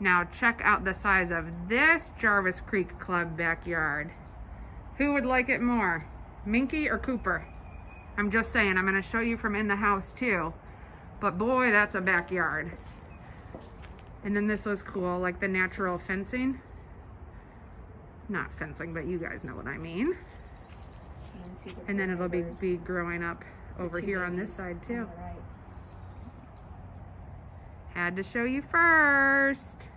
Now check out the size of this Jarvis Creek Club backyard. Who would like it more, Minky or Cooper? I'm just saying, I'm gonna show you from in the house too. But boy, that's a backyard. And then this was cool, like the natural fencing. Not fencing, but you guys know what I mean. And then it'll be, be growing up over here on this side too. Had to show you first.